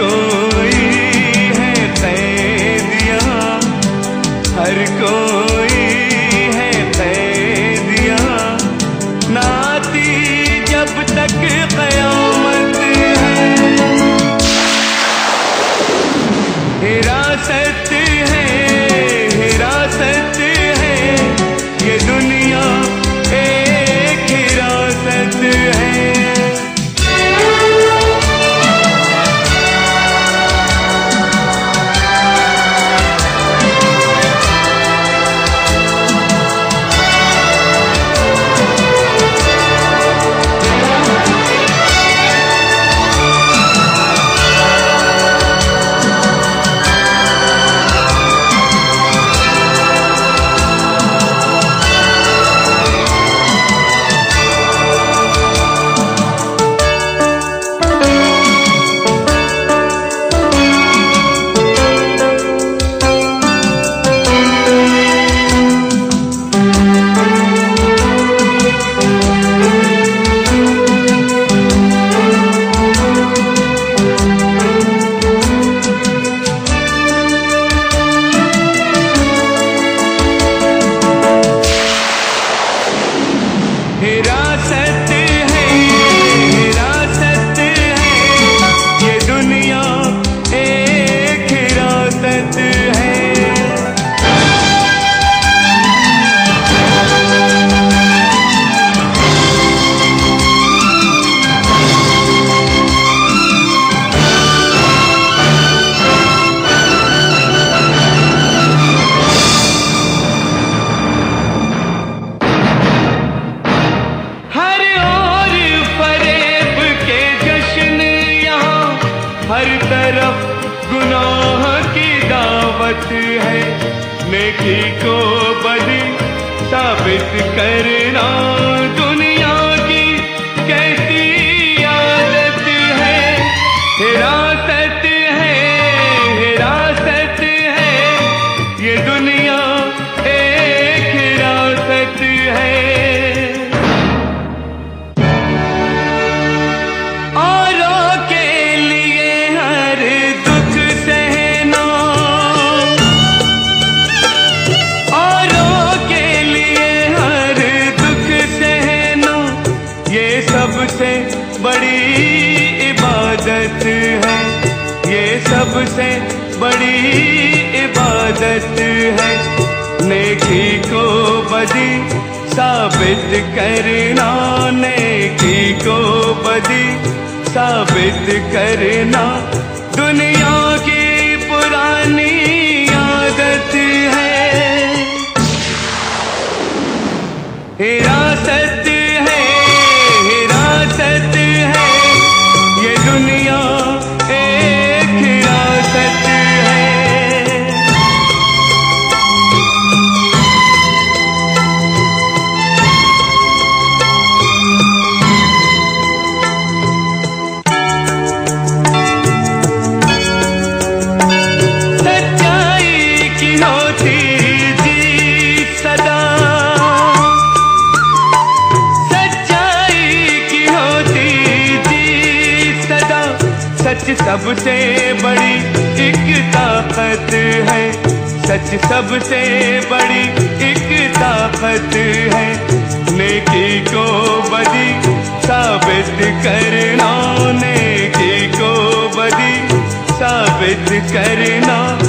कोई है तय दिया हर कोई तरफ़ गुनाह की दावत है। नेकी को बदी साबित करना सबसे बड़ी इबादत है। नेकी को बदी साबित करना नेकी को बदी साबित करना। सच सबसे बड़ी एक ताकत है। सच सबसे बड़ी एक ताकत है। नेकी को बदी साबित करना, नेकी को बड़ी साबित करना।